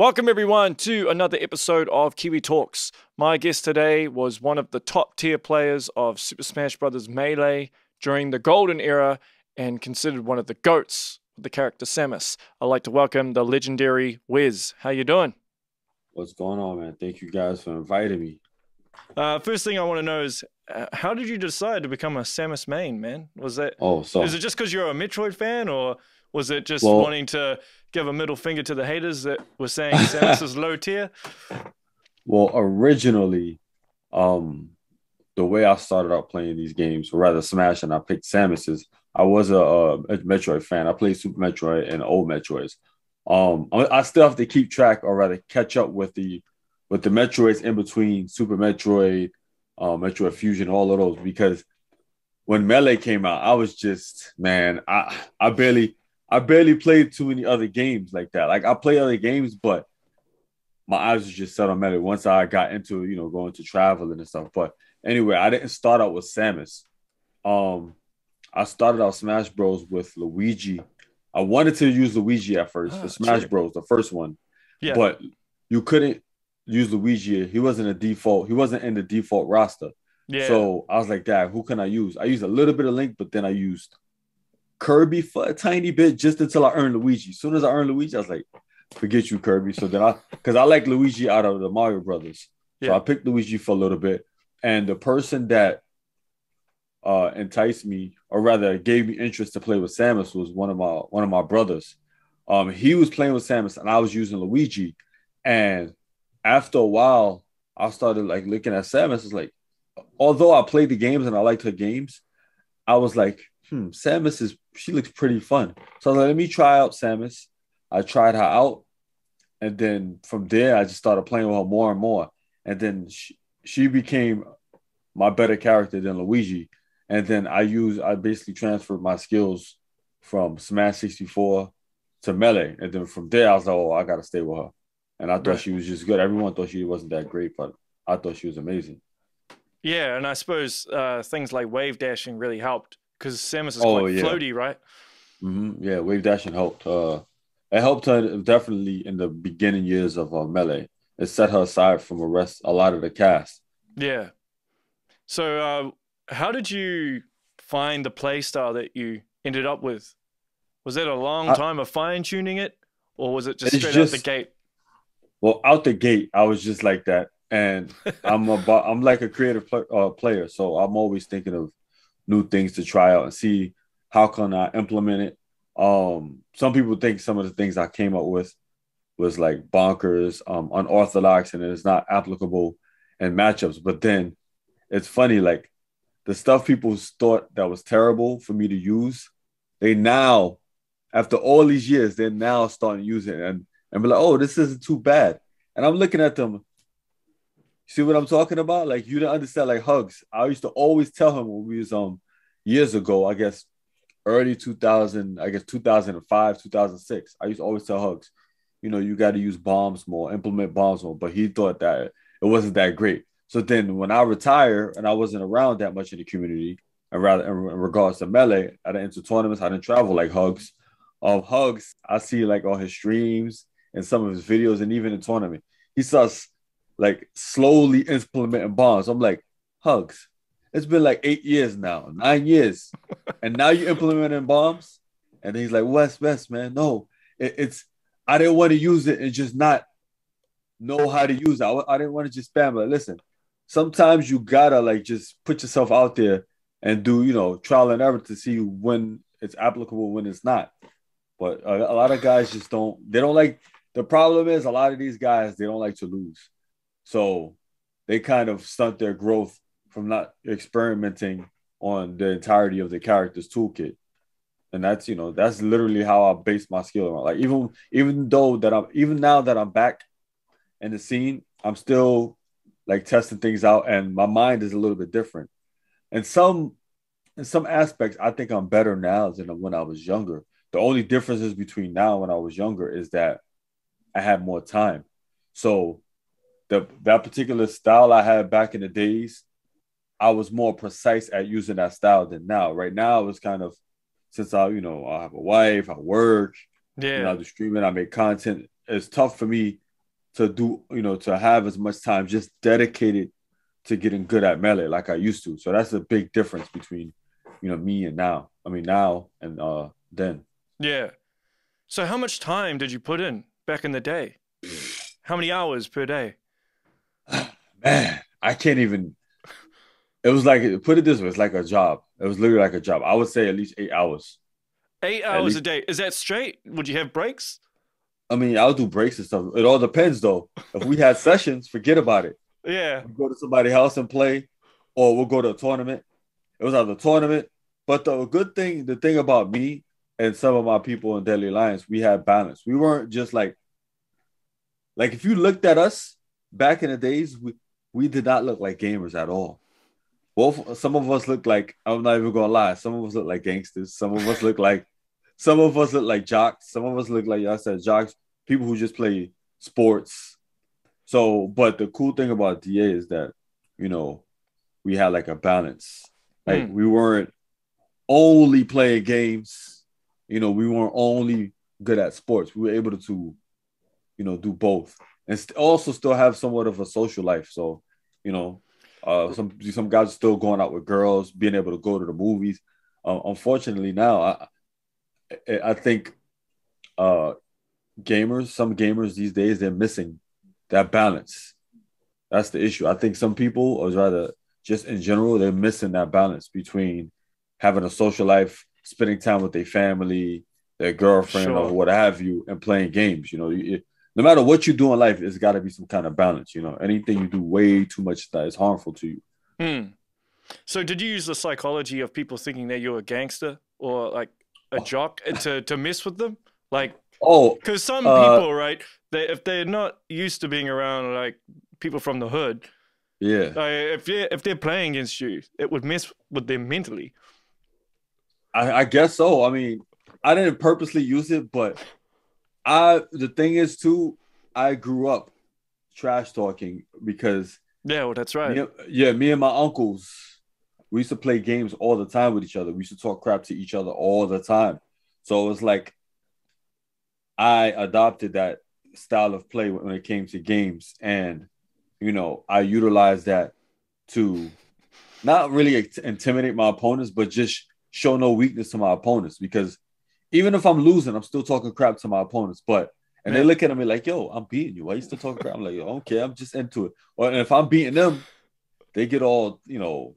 Welcome, everyone, to another episode of Kiwi Talkz. My guest today was one of the top tier players of Super Smash Bros. Melee during the Golden Era and considered one of the GOATs of the character Samus. I'd like to welcome the legendary Wes. How you doing? What's going on, man? Thank you guys for inviting me. Uh, first thing I want to know is uh, how did you decide to become a Samus main, man? Was that Oh, so is it just because you're a Metroid fan, or was it just Well- wanting to give a middle finger to the haters that were saying Samus is low tier? well, originally, um, the way I started out playing these games, or rather Smash, and I picked Samus's. I was a, a Metroid fan. I played Super Metroid and old Metroids. Um, I, still have to keep track, or rather catch up with the with the Metroids in between Super Metroid, uh, Metroid Fusion, all of those because when Melee came out, I was just man, I I barely I barely played too many other games like that. Like I play other games, but my eyes was just set on Melee once I got into you know going to traveling and stuff. But anyway, I didn't start out with Samus. Um, I started out Smash Bros with Luigi. I wanted to use Luigi at first Ah, for Smash shit. Bros, the first one, Yeah. but you couldn't use Luigi. He wasn't a default. He wasn't in the default roster. Yeah. So I was like, Dad, who can I use? I used a little bit of Link, but then I used Kirby for a tiny bit just until I earned Luigi. As soon as I earned Luigi, I was like, forget you, Kirby. So then I, because I like Luigi out of the Mario Brothers. So Yeah. I picked Luigi for a little bit. And the person that uh enticed me, or rather gave me interest to play with Samus was one of my one of my brothers. Um, he was playing with Samus and I was using Luigi. And after a while, I started like looking at Samus. It's like, although I played the games and I liked her games, I was like, hmm, Samus is she looks pretty fun. So I was like, let me try out Samus. I tried her out, and then from there I just started playing with her more and more. And then she, she became my better character than Luigi. And then I use I basically transferred my skills from Smash 64 to Melee. And then from there I was like, oh, I gotta stay with her. And I thought Right. she was just good. Everyone thought she wasn't that great, but I thought she was amazing. Yeah, and I suppose uh, things like wave dashing really helped because Samus is Oh, quite yeah. floaty, right? hmm Yeah, wave dashing helped. Uh, it helped her definitely in the beginning years of uh, melee. It set her aside from the rest, a lot of the cast. Yeah. So, uh, how did you find the play style that you ended up with? Was it a long I- time of fine tuning it, or was it just straight out the gate? Well, out the gate, I was just like that, and I'm about I'm like a creative pl- uh, player, so I'm always thinking of new things to try out and see how can I implement it. Um, some people think some of the things I came up with was like bonkers, um, unorthodox, and it's not applicable in matchups. But then it's funny, like the stuff people thought that was terrible for me to use, they now, after all these years, they're now starting to use it and and be like, oh, this isn't too bad. And I'm looking at them. See what I'm talking about? Like you didn't understand like hugs. I used to always tell him when we was um years ago, I guess early 2000, I guess 2005, 2006. I used to always tell hugs, you know, you got to use bombs more, implement bombs more. But he thought that it wasn't that great. So then when I retire and I wasn't around that much in the community, and rather in, regards to melee, I didn't enter tournaments, I didn't travel like hugs. Of hugs, I see like on his streams and some of his videos, and even in tournament, he starts like slowly implementing bombs. I'm like, hugs. It's been like eight years now, nine years, and now you're implementing bombs. And he's like, Wes, Wes, man, no, it, it's. I didn't want to use it and just not know how to use it. I, I didn't want to just spam it. Listen, sometimes you gotta like just put yourself out there and do you know trial and error to see when it's applicable when it's not. But a, a lot of guys just don't. They don't like. The problem is a lot of these guys they don't like to lose, so they kind of stunt their growth from not experimenting on the entirety of the character's toolkit. And that's you know that's literally how I base my skill around. Like even even though that I'm even now that I'm back in the scene, I'm still like testing things out, and my mind is a little bit different. And some in some aspects, I think I'm better now than when I was younger. The only differences between now and when I was younger is that I had more time. So the that particular style I had back in the days, I was more precise at using that style than now. Right now, it was kind of since I, you know, I have a wife, I work, Yeah. you know, I do streaming, I make content. It's tough for me to do, you know, to have as much time just dedicated to getting good at melee like I used to. So that's a big difference between, you know, me and now. I mean, now and uh then. Yeah. So how much time did you put in back in the day? How many hours per day? Man, I can't even. It was like put it this way, it's like a job. It was literally like a job. I would say at least eight hours. Eight hours least, a day. Is that straight? Would you have breaks? I mean, I'll do breaks and stuff. It all depends though. If we had sessions, forget about it. Yeah. we go to somebody's house and play, or we'll go to a tournament. It was either tournament. But the good thing, the thing about me and some of my people in Deadly Alliance, we had balance. We weren't just like, like if you looked at us back in the days, we, we did not look like gamers at all. Both some of us look like I'm not even gonna lie. Some of us look like gangsters. Some of us look like some of us look like jocks. Some of us look like I said jocks. People who just play sports. So, but the cool thing about DA is that you know we had like a balance. Like mm. we weren't only playing games. You know, we weren't only good at sports. We were able to, you know, do both and st- also still have somewhat of a social life. So, you know, uh, some some guys are still going out with girls, being able to go to the movies. Uh, unfortunately, now I I think uh, gamers, some gamers these days, they're missing that balance. That's the issue. I think some people, or rather, just in general, they're missing that balance between having a social life, spending time with their family, their girlfriend, sure. or what have you, and playing games. You know, no matter what you do in life, it's got to be some kind of balance. You know, anything you do way too much that is harmful to you. Hmm. So, did you use the psychology of people thinking that you're a gangster or like a oh. jock to to mess with them? Like, oh, because some uh, people, right? They if they're not used to being around like people from the hood, yeah. Like, if they if they're playing against you, it would mess with them mentally. I, I guess so. I mean, I didn't purposely use it, but I the thing is too, I grew up trash talking because yeah, well, that's right. Me, yeah, me and my uncles, we used to play games all the time with each other. We used to talk crap to each other all the time. So it was like I adopted that style of play when it came to games, and you know, I utilized that to not really intimidate my opponents, but just show no weakness to my opponents because even if I'm losing, I'm still talking crap to my opponents. But and they look at me like, "Yo, I'm beating you. Why you still talking crap?" I'm like, "Yo, okay, I'm just into it." Or and if I'm beating them, they get all you know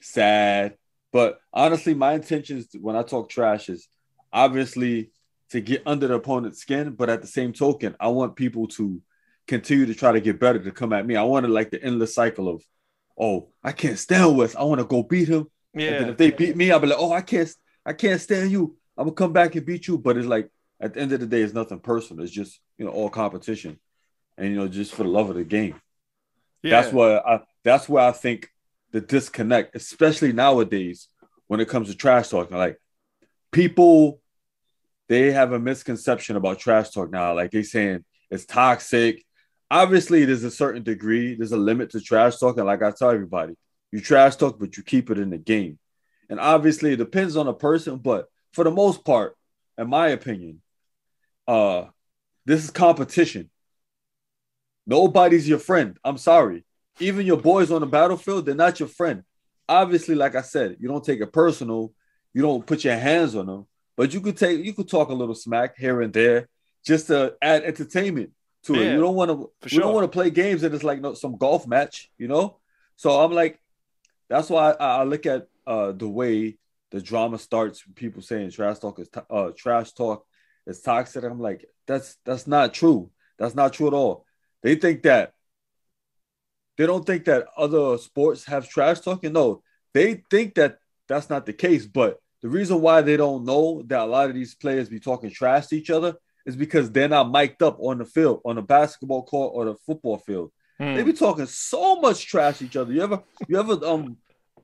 sad. But honestly, my intentions when I talk trash is obviously to get under the opponent's skin, but at the same token, I want people to continue to try to get better to come at me. I want to like the endless cycle of, oh, I can't stand Wes. I want to go beat him. Yeah. And if they beat me, I'll be like, oh, I can't, I can't stand you. I'm gonna come back and beat you. But it's like at the end of the day, it's nothing personal. It's just you know all competition, and you know just for the love of the game. Yeah. That's where I. That's where I think the disconnect, especially nowadays, when it comes to trash talking. Like people, they have a misconception about trash talk now. Like they saying it's toxic. Obviously, there's a certain degree. There's a limit to trash talking. Like I tell everybody, you trash talk, but you keep it in the game. And obviously, it depends on the person. But for the most part, in my opinion, uh, this is competition. Nobody's your friend. I'm sorry. Even your boys on the battlefield, they're not your friend. Obviously, like I said, you don't take it personal. You don't put your hands on them, but you could take, you could talk a little smack here and there, just to add entertainment to yeah, it. You don't want to, you sure. don't want to play games and it's like no, some golf match, you know. So I'm like, that's why I, I look at uh, the way the drama starts people saying trash talk is uh, trash talk is toxic. I'm like, that's that's not true. That's not true at all. They think that they don't think that other sports have trash talking. No, they think that that's not the case. But the reason why they don't know that a lot of these players be talking trash to each other is because they're not mic'd up on the field, on the basketball court or the football field. Hmm. They be talking so much trash to each other. You ever you ever um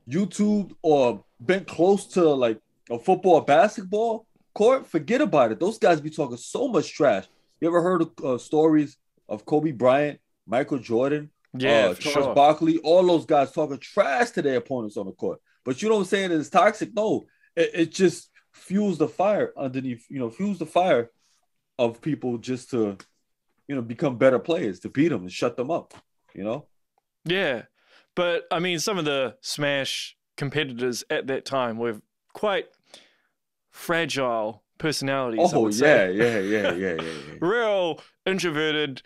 YouTube or been close to like a football or basketball court, forget about it. Those guys be talking so much trash. You ever heard of uh, stories of Kobe Bryant, Michael Jordan, yeah, uh, Charles sure. Barkley, all those guys talking trash to their opponents on the court. But you know what I'm saying? It's toxic. No, it, it just fuels the fire underneath, you know, fuels the fire of people just to, you know, become better players to beat them and shut them up. You know. Yeah, but I mean, some of the Smash competitors at that time were quite fragile personalities. Oh yeah, yeah, yeah, yeah, yeah. Real introverted.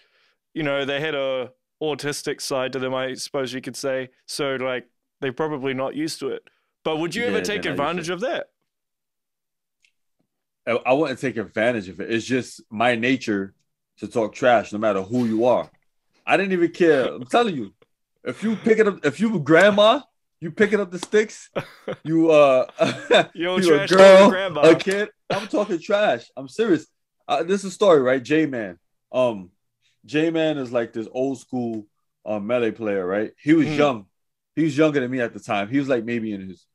You know, they had a autistic side to them, I suppose you could say. So like they're probably not used to it. But would you ever take advantage of that? I, I wouldn't take advantage of it. It's just my nature to talk trash, no matter who you are. I didn't even care. I'm telling you, if you pick it up, if you grandma, you picking up the sticks, you uh, Yo, you a girl, grandma. a kid. I'm talking trash. I'm serious. Uh, this is a story, right? Jayman. Um, Jayman is like this old school uh, melee player, right? He was Mm. young. He was younger than me at the time. He was like maybe in his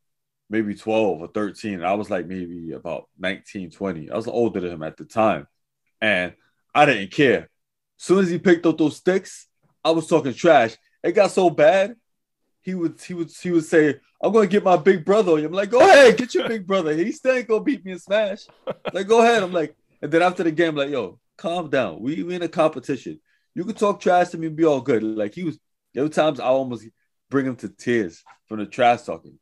maybe 12 or 13. And I was like maybe about 19, 20. I was older than him at the time. And I didn't care. As soon as he picked up those sticks, I was talking trash. It got so bad. He would he would he would say, I'm gonna get my big brother. I'm like, go ahead, get your big brother. He still ain't gonna beat me in Smash. Like, go ahead. I'm like, and then after the game, like, yo, calm down. We we in a competition. You can talk trash to me and be all good. Like he was there were times I almost bring him to tears from the trash talking.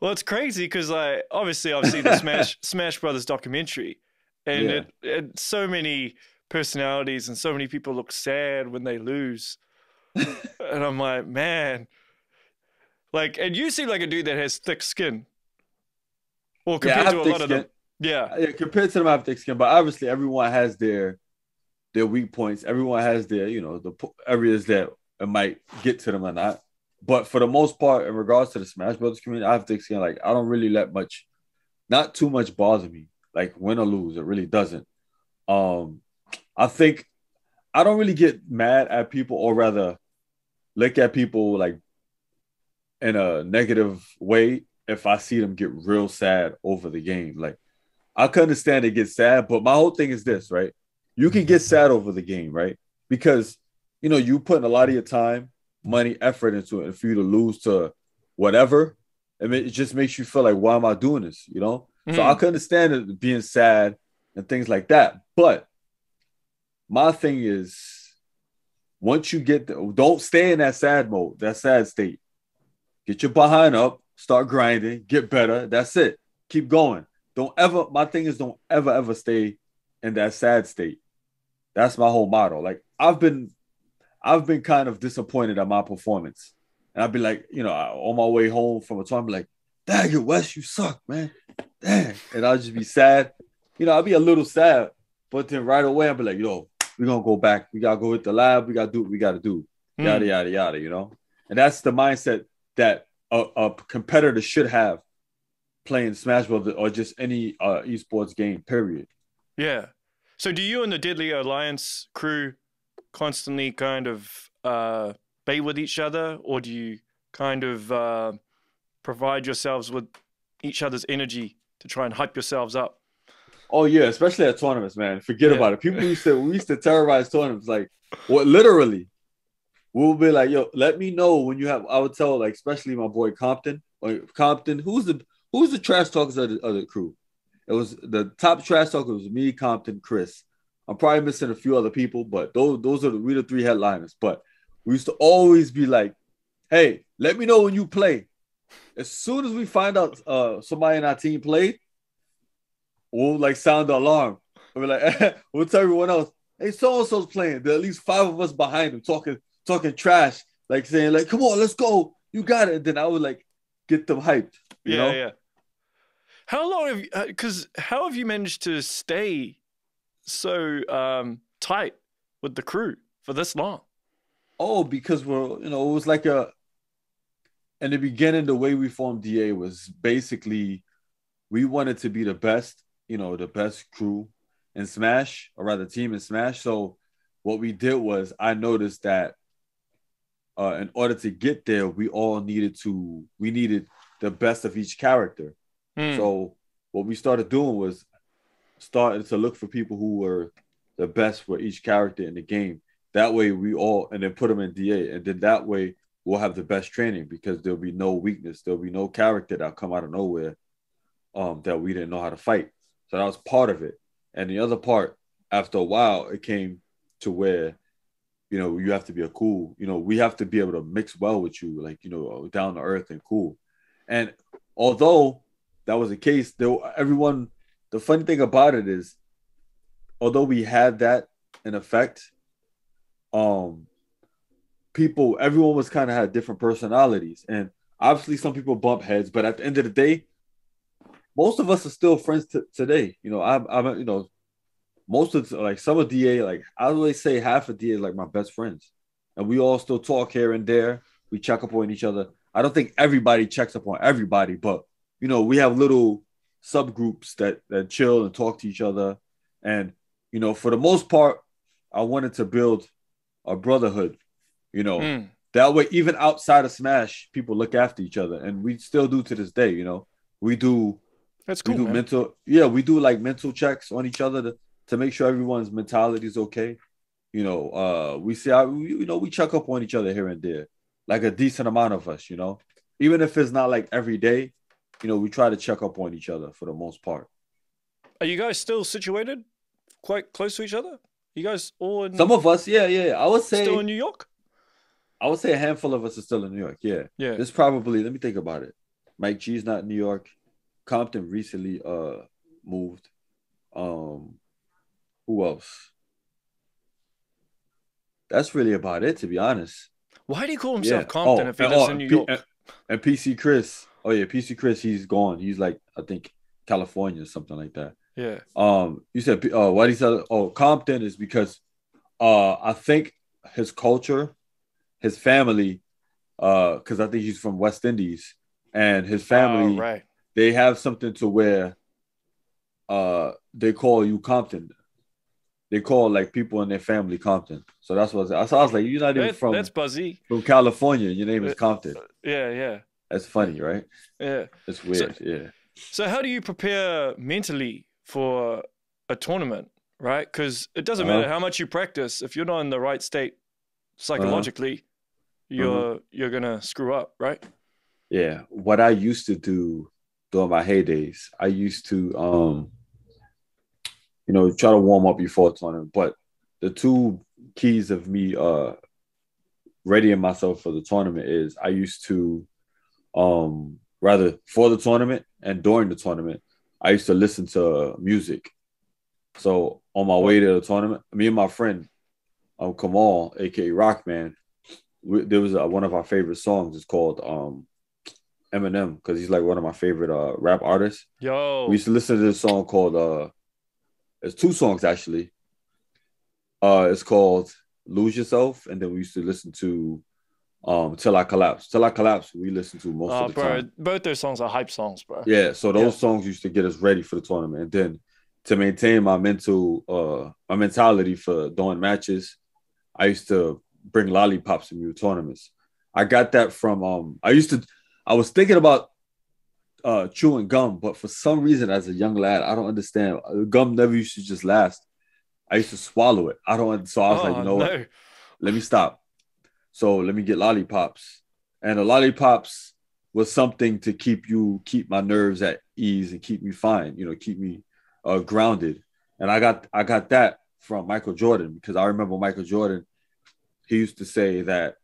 Well, it's crazy because like obviously I've seen the Smash Smash Brothers documentary, and Yeah. it, it so many personalities and so many people look sad when they lose, and I'm like, man, like, and you seem like a dude that has thick skin. Well, compared have to a lot of them, yeah, Yeah, compared to them, I have thick skin, but obviously everyone has their their weak points. Everyone has their, you know, the areas that it might get to them or not. But for the most part, in regards to the Smash Brothers community, I have thick skin. Like I don't really let much, not too much bother me. Like win or lose, it really doesn't. Um, I think I don't really get mad at people, or rather, look at people like in a negative way if I see them get real sad over the game. Like I can understand they get sad, but my whole thing is this, right? You can get sad over the game, right? Because you know you putting a lot of your time, money, effort into it, and for you to lose to whatever, I mean, it just makes you feel like, why am I doing this? You know? So I Mhm. can understand it being sad and things like that. But my thing is, once you get the, don't stay in that sad mode, that sad state. Get your behind up, start grinding, get better. That's it. Keep going. Don't ever, my thing is, don't ever, ever stay in that sad state. That's my whole motto. Like, I've been, I've been kind of disappointed at my performance. And I'd be like, you know, on my way home from a tour, I'm like, dang it, Wes, you suck, man. Dang. And I'll just be sad. You know, I'll be a little sad, but then right away I'll be like, yo, we're gonna go back. We gotta go hit the lab. We gotta do what we gotta do. Mm. Yada yada yada, you know? And that's the mindset that a, a competitor should have playing Smash Bros. or just any uh, esports game, period. yeah. So, do you and the Deadly Alliance crew constantly kind of uh, bait with each other, or do you kind of uh, provide yourselves with each other's energy to try and hype yourselves up? Oh yeah, especially at tournaments, man. Forget Yeah. about it. People used to we used to terrorize tournaments. Like what literally. We'll be like, yo, let me know when you have I would tell like especially my boy Compton. Like Compton, who's the who's the trash talkers of the, of the crew? It was the top trash talker was me, Compton, Chris. I'm probably missing a few other people, but those those are the we the three headliners. But we used to always be like, hey, let me know when you play. As soon as we find out uh somebody in our team played, we'll like sound the alarm. We're like, we'll tell everyone else, hey, so and so's playing. There are at least five of us behind him talking, talking trash, like saying, like, come on, let's go. You got it. And then I would like get them hyped. You yeah, know? yeah. How long have you? Because how have you managed to stay so um, tight with the crew for this long? Oh, because we're, you know, it was like a in the beginning, the way we formed DA was basically we wanted to be the best, you know, the best crew in Smash, or rather team in Smash. So what we did was I noticed that uh, in order to get there, we all needed to we needed the best of each character. Hmm. So what we started doing was started to look for people who were the best for each character in the game. That way we all and then put them in DA. And then that way we'll have the best training because there'll be no weakness. There'll be no character that'll come out of nowhere um that we didn't know how to fight. So that was part of it. And the other part, after a while, it came to where you know you have to be a cool you know we have to be able to mix well with you like you know down to earth and cool and although that was the case there everyone the funny thing about it is although we had that in effect um people everyone was kind of had different personalities and obviously some people bump heads but at the end of the day most of us are still friends t- today you know i'm i'm you know most of like some of DA, like I always say half of DA like my best friends. And we all still talk here and there. We check up on each other. I don't think everybody checks up on everybody, but you know, we have little subgroups that that chill and talk to each other. And you know, for the most part, I wanted to build a brotherhood, you know. Mm. That way, even outside of Smash, people look after each other, and we still do to this day. You know, we do. That's cool. We do man. mental, yeah. We do like mental checks on each other to, to make sure everyone's mentality is okay. You know, uh, we see how we, you know we check up on each other here and there, like a decent amount of us. You know, even if it's not like every day, you know, we try to check up on each other for the most part. Are you guys still situated quite close to each other? You guys all in some of us, yeah, yeah. I would say still in New York. I would say a handful of us are still in New York. Yeah, yeah. This probably. Let me think about it. Mike G's not in New York. Compton recently uh moved. Um, who else? That's really about it, to be honest. Why do you call himself yeah. Compton oh, if he lives oh, in New P- York? And, and, PC Chris. Oh yeah, PC Chris. He's gone. He's like I think California or something like that. Yeah. Um. You said. Uh. Why did he say? Oh, Compton is because. Uh. I think his culture, his family. Uh. Because I think he's from West Indies, and his family. Oh, right. They have something to where. Uh. They call you Compton they call like people in their family Compton. So that's what I, so I was like, you're not even from that's buzzy from California. Your name is Compton. Yeah, yeah. That's funny, right? Yeah. It's weird. So, yeah. So how do you prepare mentally for a tournament, right? Because it doesn't uh-huh. matter how much you practice if you're not in the right state psychologically, uh-huh. you're uh-huh. you're gonna screw up, right? Yeah. What I used to do during my heydays, I used to um you know, try to warm up before tournament. But the two keys of me uh readying myself for the tournament is I used to um rather for the tournament and during the tournament, I used to listen to music. So on my way to the tournament, me and my friend um Kamal, aka Rockman, we, there was a, one of our favorite songs. It's called um Eminem because he's like one of my favorite uh rap artists. Yo, we used to listen to this song called uh it's two songs actually. Uh, it's called "Lose Yourself," and then we used to listen to um "Till I Collapse." "Till I Collapse," we listen to most uh, of the bro, time. Both those songs are hype songs, bro. Yeah, so those yeah. songs used to get us ready for the tournament, and then to maintain my mental uh my mentality for doing matches, I used to bring lollipops to new tournaments. I got that from um I used to I was thinking about uh, chewing gum, but for some reason, as a young lad, I don't understand. Gum never used to just last. I used to swallow it. I don't. So I was oh, like, you know no. what? Let me stop. So let me get lollipops, and the lollipops was something to keep you keep my nerves at ease and keep me fine. You know, keep me uh, grounded. And I got I got that from Michael Jordan because I remember Michael Jordan. He used to say that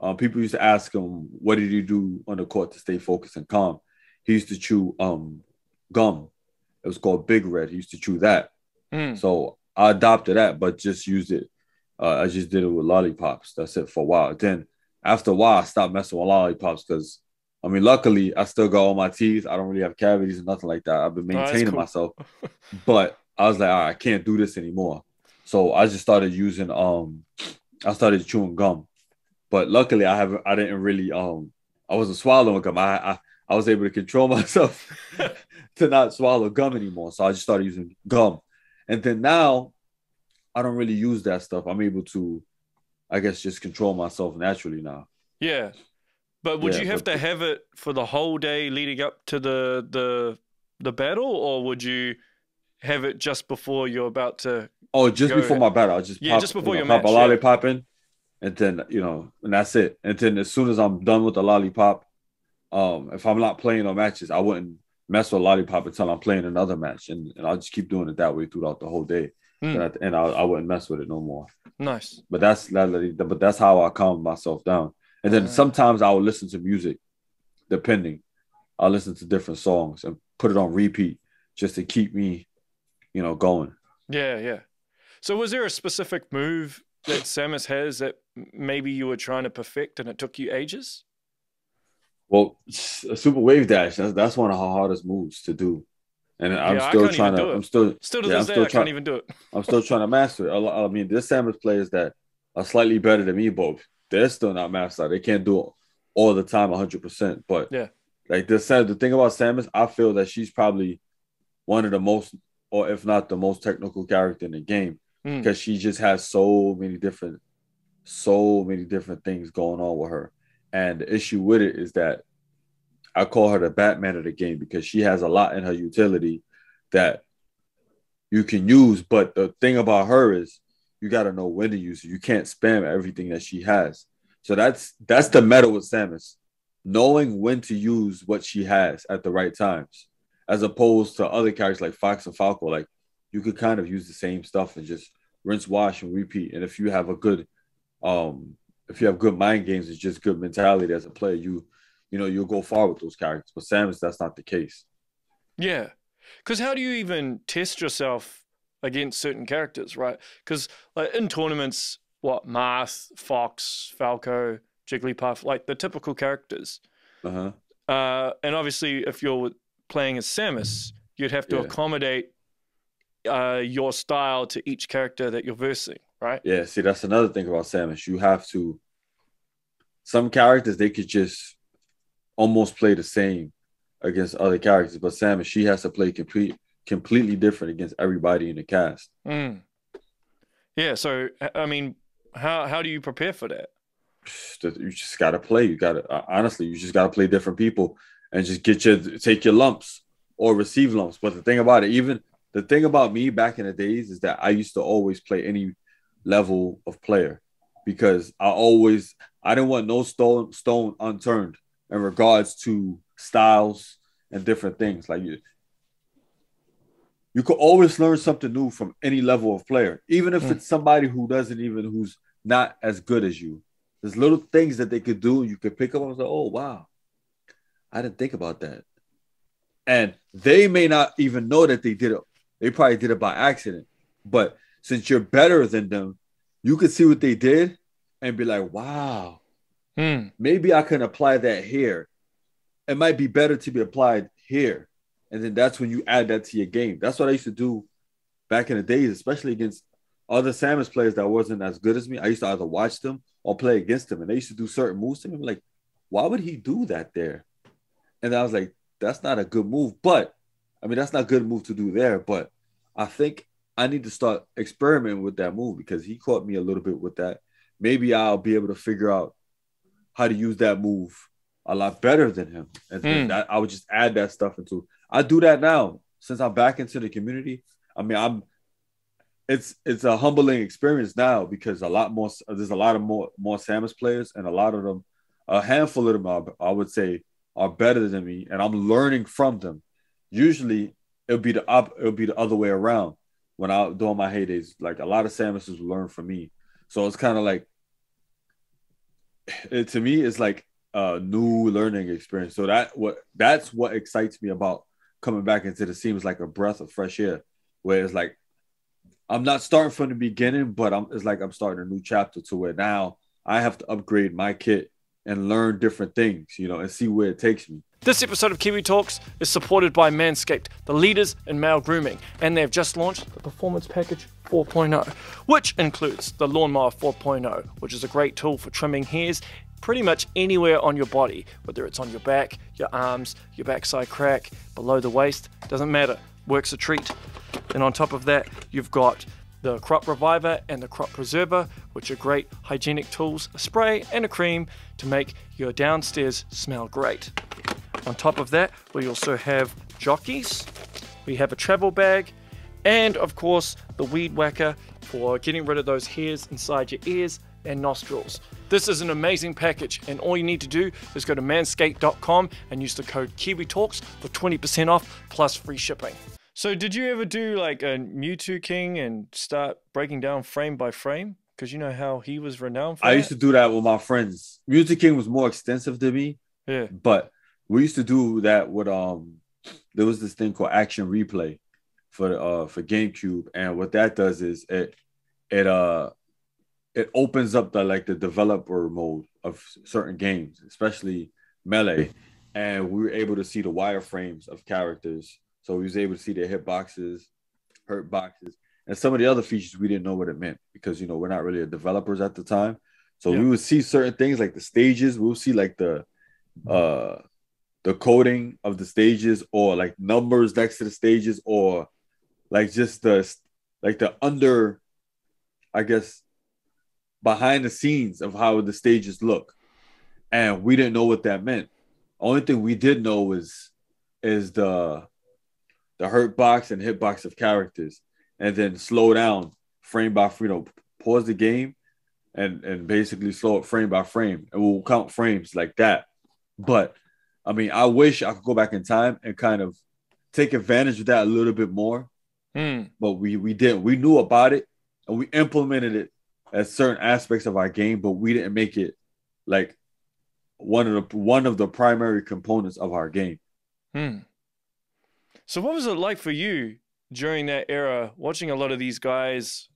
um, people used to ask him, "What did you do on the court to stay focused and calm?" he used to chew um gum. It was called Big Red. He used to chew that. Mm. So I adopted that, but just used it. Uh, I just did it with lollipops. That's it for a while. Then after a while, I stopped messing with lollipops because I mean, luckily, I still got all my teeth. I don't really have cavities or nothing like that. I've been maintaining oh, cool. myself, but I was like, right, I can't do this anymore. So I just started using um, I started chewing gum, but luckily, I haven't. I didn't really um, I wasn't swallowing gum. I I, I was able to control myself to not swallow gum anymore. So I just started using gum. And then now I don't really use that stuff. I'm able to, I guess, just control myself naturally now. Yeah. But would yeah, you have to have it for the whole day leading up to the the the battle, or would you have it just before you're about to? Oh, just before my battle, I just yeah, pop, just before you know, your pop match, a lollipop in, and then you know, and that's it. And then as soon as I'm done with the lollipop, um, if I'm not playing on matches, I wouldn't mess with lollipop until I'm playing another match, and, and I'll just keep doing it that way throughout the whole day. mm. and, I, and I, I, wouldn't mess with it no more. Nice. But that's but that's how I calm myself down. And then uh, sometimes I will listen to music, depending. I'll listen to different songs and put it on repeat just to keep me, you know, going. Yeah, yeah. So was there a specific move that Samus has that maybe you were trying to perfect and it took you ages? Well, a super wave dash, that's, that's one of her hardest moves to do. And I'm yeah, still trying to, I'm still, still to yeah, this I'm day, I can't even do it. I'm still trying to master it. I, I mean, there's Samus players that are slightly better than me, but they're still not mastered. They can't do it all the time 100%. But yeah, like the, the thing about Samus, I feel that she's probably one of the most, or if not the most technical character in the game mm. because she just has so many different, so many different things going on with her. And the issue with it is that I call her the Batman of the game because she has a lot in her utility that you can use. But the thing about her is you got to know when to use it. You can't spam everything that she has. So that's that's the meta with Samus, knowing when to use what she has at the right times, as opposed to other characters like Fox and Falco. Like you could kind of use the same stuff and just rinse, wash, and repeat. And if you have a good, um, if you have good mind games, it's just good mentality as a player. You you know, you'll go far with those characters. But Samus, that's not the case. Yeah. Because how do you even test yourself against certain characters, right? Because like in tournaments, what Marth, Fox, Falco, Jigglypuff, like the typical characters. Uh-huh. Uh, and obviously, if you're playing as Samus, you'd have to yeah. accommodate uh, your style to each character that you're versing, right? Yeah. See, that's another thing about Samus. You have to. Some characters they could just almost play the same against other characters, but Samus she has to play complete completely different against everybody in the cast. Mm. Yeah, so I mean, how how do you prepare for that? You just gotta play. You gotta uh, honestly, you just gotta play different people and just get your take your lumps or receive lumps. But the thing about it, even the thing about me back in the days is that I used to always play any level of player because I always I didn't want no stone stone unturned in regards to styles and different things. Like you, you could always learn something new from any level of player, even if mm. it's somebody who doesn't even who's not as good as you. There's little things that they could do. You could pick up and say, "Oh wow, I didn't think about that," and they may not even know that they did it. They probably did it by accident. But since you're better than them, you could see what they did and be like, "Wow, Hmm. Maybe I can apply that here. It might be better to be applied here. And then that's when you add that to your game. That's what I used to do back in the days, especially against other Samus players that wasn't as good as me. I used to either watch them or play against them. And they used to do certain moves to me. I'm like, why would he do that there? And I was like, that's not a good move. But I mean, that's not a good move to do there. But I think I need to start experimenting with that move because he caught me a little bit with that. Maybe I'll be able to figure out how to use that move a lot better than him. And mm. that, I would just add that stuff into. I do that now since I'm back into the community. I mean, I'm. It's it's a humbling experience now because a lot more there's a lot of more more Samus players and a lot of them, a handful of them are, I would say are better than me, and I'm learning from them. Usually it'll be the up it'll be the other way around when I during my heydays. Like a lot of Samuses learn from me, so it's kind of like it, to me it's like a new learning experience. So that what that's what excites me about coming back into the scene. It's like a breath of fresh air, where it's like I'm not starting from the beginning, but I'm it's like I'm starting a new chapter to where now I have to upgrade my kit and learn different things, you know, and see where it takes me. This episode of Kiwi Talkz is supported by Manscaped, the leaders in male grooming, and they've just launched the Performance Package 4.0, which includes the Lawnmower 4.0, which is a great tool for trimming hairs pretty much anywhere on your body, whether it's on your back, your arms, your backside crack, below the waist, doesn't matter. Works a treat. And on top of that, you've got the Crop Reviver and the Crop Preserver, which are great hygienic tools, a spray and a cream to make your downstairs smell great. On top of that, we also have jockeys, we have a travel bag, and of course the weed whacker for getting rid of those hairs inside your ears and nostrils. This is an amazing package, and all you need to do is go to manscaped.com and use the code KiwiTalkz for 20% off plus free shipping. So did you ever do like a Mew2King and start breaking down frame by frame? Because you know how he was renowned for. I that? used to do that with my friends. Mew2King was more extensive to me, Yeah. but we used to do that with um. There was this thing called Action Replay for uh for GameCube, and what that does is it it uh it opens up the like the developer mode of certain games, especially Melee, and we were able to see the wireframes of characters. So we was able to see their hitboxes, hurt boxes, and some of the other features we didn't know what it meant because you know we're not really developers at the time. So Yeah. we would see certain things like the stages. We'll see like the uh the coding of the stages or like numbers next to the stages or like just the like the under I guess behind the scenes of how the stages look. And we didn't know what that meant. Only thing we did know was is the the hurt box and hit box of characters, and then slow down frame by frame. You know, pause the game and and basically slow it frame by frame, and we'll count frames like that. But I mean, I wish I could go back in time and kind of take advantage of that a little bit more, Hmm. but we we didn't. We knew about it and we implemented it as certain aspects of our game, but we didn't make it like one of the one of the primary components of our game. Hmm. So what was it like for you during that era, watching a lot of these guys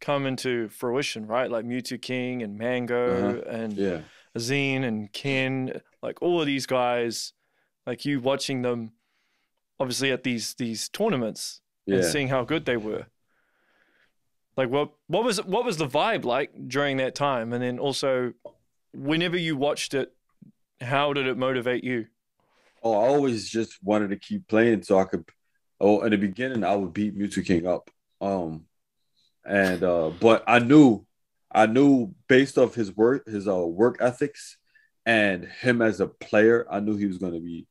come into fruition, right? Like Mew2King and Mang0 Uh-huh. and Yeah. Zain and Ken, like all of these guys, like you watching them obviously at these these tournaments and seeing how good they were. Like what what was what was the vibe like during that time? And then also whenever you watched it, how did it motivate you? Oh, I always just wanted to keep playing so I could. Oh, in the beginning, I would beat Mewtwo King up. Um, and uh, but I knew, I knew based off his work, his uh work ethics, and him as a player, I knew he was going to be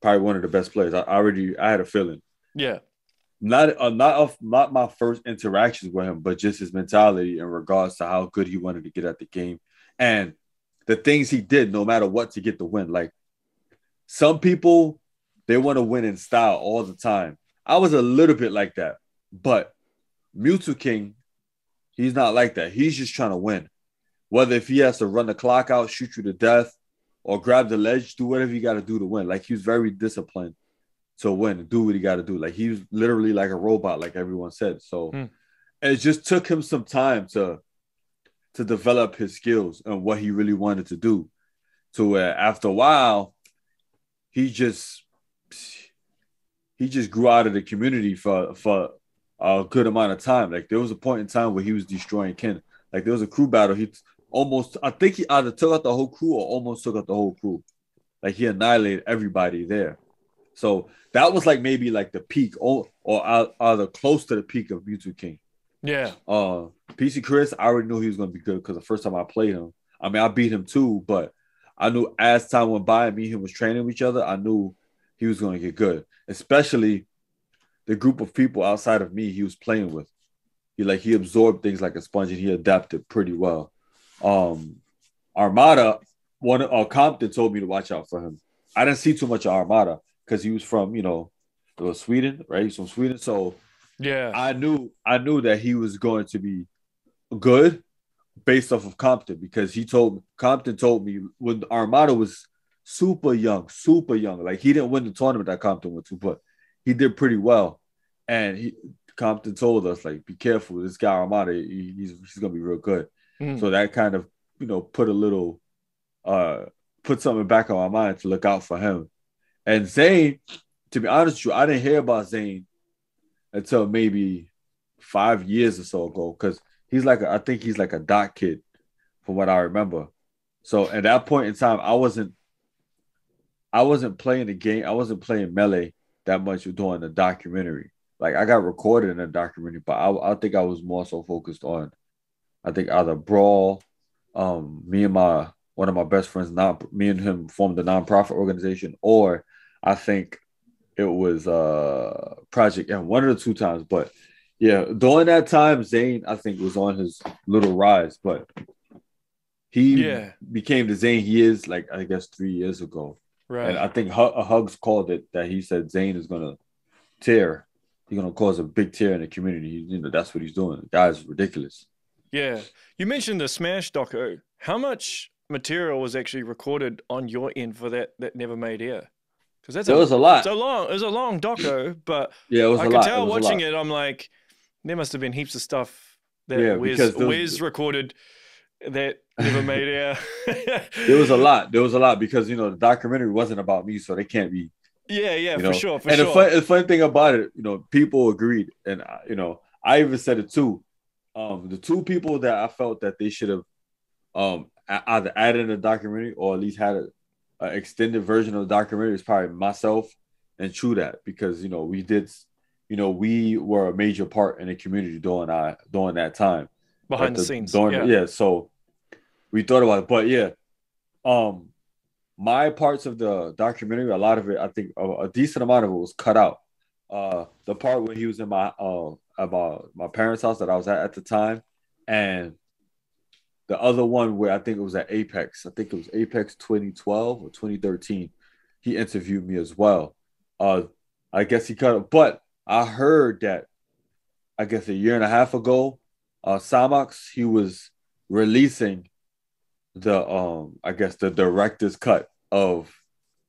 probably one of the best players. I already, I had a feeling. Yeah. Not, uh, not of not my first interactions with him, but just his mentality in regards to how good he wanted to get at the game and the things he did, no matter what, to get the win. Like some people they want to win in style all the time. I was a little bit like that, but Mew2King, he's not like that. He's just trying to win. Whether if he has to run the clock out, shoot you to death, or grab the ledge, do whatever you got to do to win. Like he was very disciplined to win, do what he got to do. Like he was literally like a robot, like everyone said. So Hmm. it just took him some time to to develop his skills and what he really wanted to do. To where after a while, he just he just grew out of the community for for a good amount of time. Like there was a point in time where he was destroying Ken. Like there was a crew battle. He almost I think he either took out the whole crew or almost took out the whole crew. Like he annihilated everybody there. So that was like maybe like the peak or or either close to the peak of Mew2King. Yeah. Uh, PC Chris, I already knew he was going to be good because the first time I played him, I mean, I beat him too, but I knew as time went by and me and him was training with each other, I knew he was going to get good, especially the group of people outside of me he was playing with. He like he absorbed things like a sponge and he adapted pretty well. Um, Armada, one uh, Compton told me to watch out for him. I didn't see too much of Armada because he was from you know, it was Sweden, right? He's from Sweden, so Yeah. I knew I knew that he was going to be good based off of Compton because he told Compton told me when Armada was super young, super young. Like he didn't win the tournament that Compton went to, but he did pretty well. And he Compton told us like, be careful, this guy Armada, he- he's he's gonna be real good. Mm. So that kind of you know put a little uh put something back on my mind to look out for him. And Zain, to be honest with you, I didn't hear about Zain until maybe five years or so ago because he's like a, I think he's like a dot kid from what I remember. So at that point in time, I wasn't I wasn't playing the game. I wasn't playing melee that much doing the documentary. Like I got recorded in a documentary, but I, I think I was more so focused on I think either brawl. Um, me and my one of my best friends, not me and him formed a nonprofit organization, or I think it was uh Project and one of the two times. But yeah, during that time, Zain I think was on his little rise, but he Yeah. became the Zain he is like I guess three years ago. Right. And I think uh, Hugs called it that he said Zain is gonna tear he's gonna cause a big tear in the community. You know, that's what he's doing. The guy's ridiculous. Yeah. You mentioned the Smash doco. How much material was actually recorded on your end for that that never made air? Because that's a, was a lot. it's a long, it was a long doco, but Yeah, it was I a could lot. tell it was watching it. I'm like, there must have been heaps of stuff that Yeah, Wes, because there was- Wes recorded that never made air. There was a lot. There was a lot because you know the documentary wasn't about me, so they can't be Yeah, yeah, for know. sure, for and sure. the fun, the funny thing about it, you know, people agreed, and uh, you know, I even said it too. Um, the two people that I felt that they should have, um, either added in the documentary or at least had a, a extended version of the documentary is probably myself and True That because you know we did, you know, we were a major part in the community during I during that time behind at the, scenes. during- yeah. yeah. So we thought about it, but yeah, um, my parts of the documentary, a lot of it, I think a, a decent amount of it was cut out. Uh, the part where he was in my uh about my parents' house that I was at at the time, and the other one where I think it was at Apex. I think it was Apex 2012 or 2013. He interviewed me as well. Uh, I guess he cut it, but I heard that I guess a year and a half ago, uh, Samox he was releasing the um I guess the director's cut of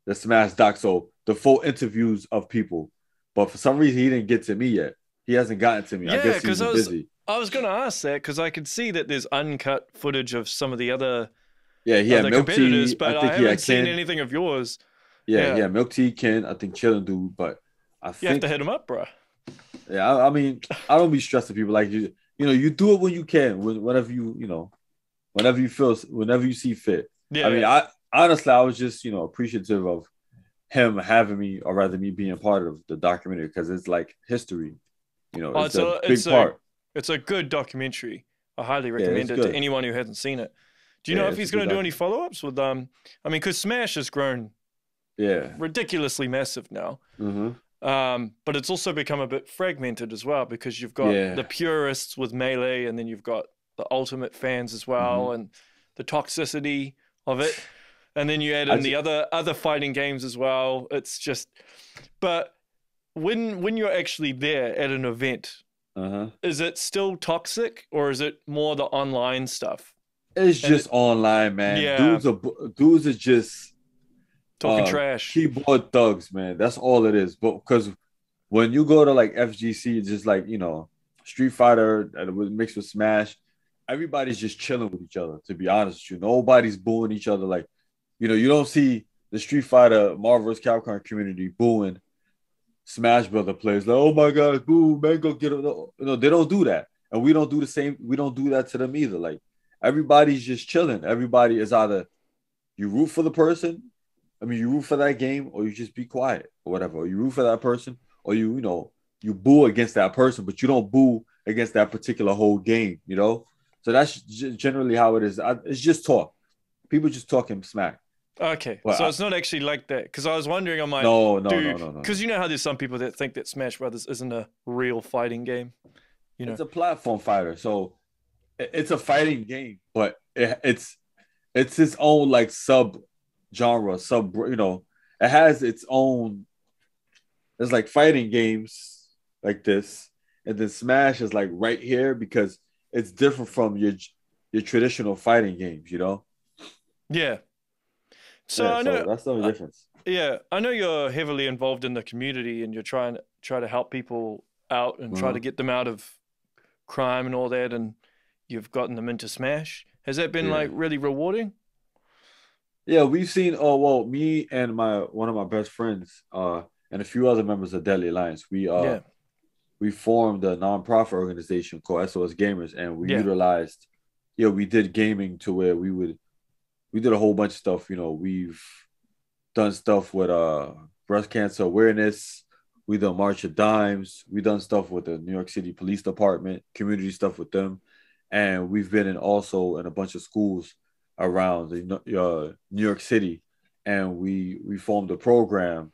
the Smash doc, so the full interviews of people. But for some reason, he didn't get to me yet. He hasn't gotten to me. I Yeah, guess 'cause he's I was- busy. I was going to ask that because I could see that there's uncut footage of some of the other, Yeah, he had milk tea. but I I, think he haven't seen Ken. anything of yours. Yeah, yeah. yeah, milk tea, Ken. I think chilling dude, but I You have to hit him up, bro. yeah. I, I mean, I don't be stressing people like you. You know, you do it when you can, when, whenever you you know, whenever you feel, whenever you see fit. Yeah, I mean, I honestly, I was just you know appreciative of him having me, or rather me being part of the documentary because it's like history. You know, Oh, it's, it's a, a- big it's a- part. it's a good documentary. I highly recommend it it's to anyone who hasn't seen it. Do you Yeah, know if he's going to do any follow ups with um? I mean, because Smash has grown yeah. ridiculously massive now. Mm-hmm. Um, but it's also become a bit fragmented as well because you've got Yeah. the purists with melee, and then you've got the ultimate fans as well, Mm-hmm. and the toxicity of it, and then you add in the other other fighting games as well. It's just, but when when you're actually there at an event, Uh-huh. is it still toxic or is it more the online stuff? It's And just online, man. Yeah. Dudes are dudes are just Talking Uh, trash. keyboard thugs, man. That's all it is. But because when you go to like FGC, just like you know, Street Fighter mixed with Smash, everybody's just chilling with each other. To be honest with you, nobody's booing each other. Like, you know, you don't see the Street Fighter Marvel vs. Capcom community booing Smash Brother players. Like, oh my god, boo, man, go get it. No, no, they don't do that, and we don't do the same. We don't do that to them either. Like, everybody's just chilling. Everybody is either you root for the person I mean, you root for that game, or you just be quiet, or whatever. Or you root for that person, or you, you know, you boo against that person, but you don't boo against that particular whole game. You know, so that's g- generally how it is. I, it's just talk. People just talking smack. Okay, Well, so I- it's not actually like that because I was wondering. I'm like, no, no, no, dude, no, no. because you know how there's some people that think that Smash Brothers isn't a real fighting game. You know, It's a platform fighter, so it's a fighting game, but it, it's it's its own like sub genre, sub. You know, it has its own. It's like fighting games like this, and then Smash is like right here because it's different from your your traditional fighting games. You know, yeah. So Yeah, I know, that's the only I- difference. yeah, I know you're heavily involved in the community and you're trying to try to help people out and try Mhm. to get them out of crime and all that, and you've gotten them into Smash. Has that been Yeah. like really rewarding? Yeah, we've seen. Oh well, me and my one of my best friends, uh, and a few other members of Deadly Alliance. We uh, yeah, we formed a nonprofit organization called SOS Gamers, and we Yeah. utilized, yeah, we did gaming to where we would, we did a whole bunch of stuff. You know, we've done stuff with uh breast cancer awareness. We done March of Dimes. We done stuff with the New York City Police Department, community stuff with them, and we've been in also in a bunch of schools around the uh, New York City, and we we formed a program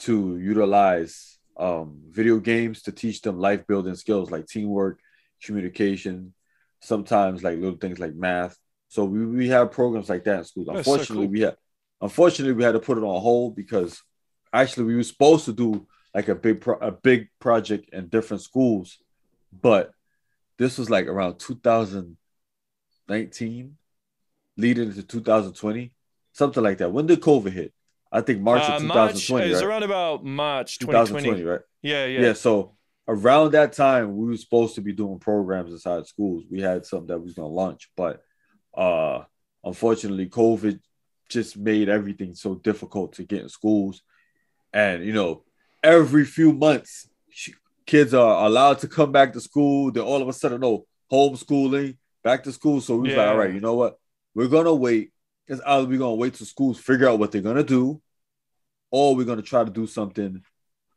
to utilize um, video games to teach them life building skills like teamwork, communication, sometimes like little things like math. So we, we have programs like that in schools. That's so Unfortunately, cool. we had unfortunately we had to put it on hold because actually we were supposed to do like a big pro- a big project in different schools, but this was like around 2019, leading into 2020, something like that. When did COVID hit? I think March uh, of 2020. March, it was right? around about March 2020. 2020, right? Yeah, yeah. Yeah, so around that time we were supposed to be doing programs inside schools. We had something that we was going to launch, but uh unfortunately COVID just made everything so difficult to get in schools. And you know, every few months kids are allowed to come back to school. Then all of a sudden, no homeschooling, back to school. So we yeah. like, all right, you know what? We're gonna wait. It's either we're gonna wait till schools figure out what they're gonna do, or we're gonna try to do something